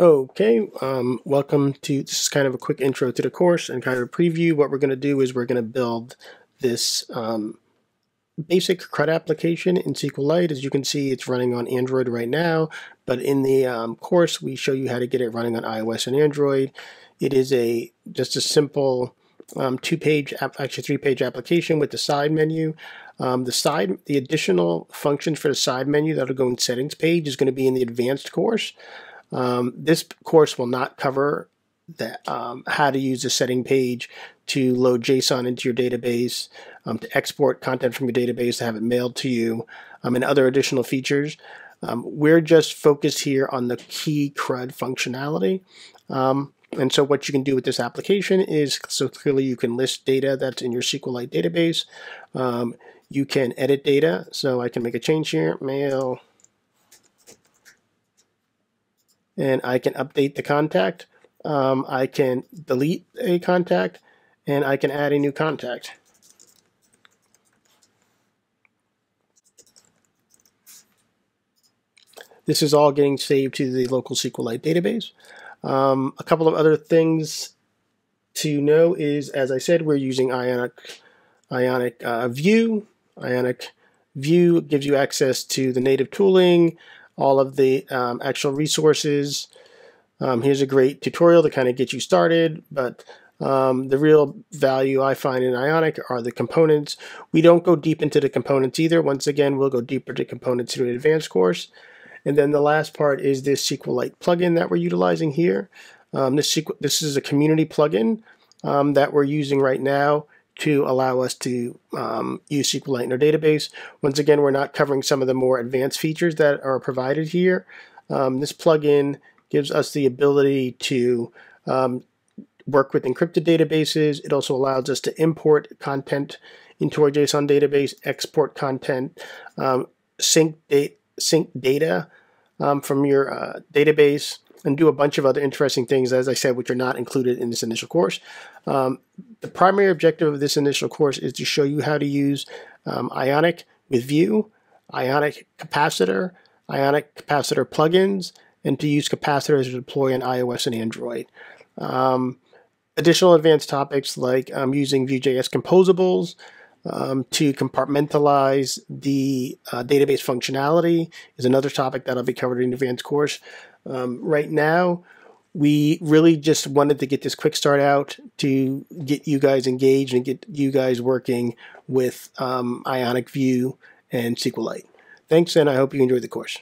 Okay, um, welcome to, this is kind of a quick intro to the course and kind of a preview. What we're going to do is we're going to build this um, basic CRUD application in SQLite. As you can see, it's running on Android right now, but in the um, course, we show you how to get it running on iOS and Android. It is a just a simple um, two-page, actually three-page application with the side menu. Um, the side, the additional functions for the side menu that'll go in settings page is going to be in the advanced course. Um, this course will not cover um, how to use the setting page to load JSON into your database, um, to export content from your database, to have it mailed to you, um, and other additional features. Um, we're just focused here on the key CRUD functionality. Um, and so what you can do with this application is, so clearly you can list data that's in your SQLite database. you can edit data, so I can make a change here, mail and I can update the contact. Um, I can delete a contact and I can add a new contact. This is all getting saved to the local SQLite database. Um, a couple of other things to know is, as I said, we're using Ionic, Ionic uh, Vue. Ionic Vue gives you access to the native tooling, all of the um, actual resources. Um, here's a great tutorial to kind of get you started, but um, the real value I find in Ionic are the components. We don't go deep into the components either. Once again, we'll go deeper to components in an advanced course. And then the last part is this SQLite plugin that we're utilizing here. Um, this, this is a community plugin um, that we're using right now to allow us to um, use SQLite in our database. Once again, we're not covering some of the more advanced features that are provided here. Um, this plugin gives us the ability to um, work with encrypted databases. It also allows us to import content into our JSON database, export content, um, sync, da sync data um, from your uh, database, and do a bunch of other interesting things, as I said, which are not included in this initial course. Um, the primary objective of this initial course is to show you how to use um, Ionic with Vue, Ionic Capacitor, Ionic Capacitor plugins, and to use capacitors to deploy on iOS and Android. Um, additional advanced topics like um, using Vue.js composables um, to compartmentalize the uh, database functionality is another topic that'll be covered in the advanced course. Um, right now, we really just wanted to get this quick start out to get you guys engaged and get you guys working with um, Ionic Vue and SQLite. Thanks, and I hope you enjoyed the course.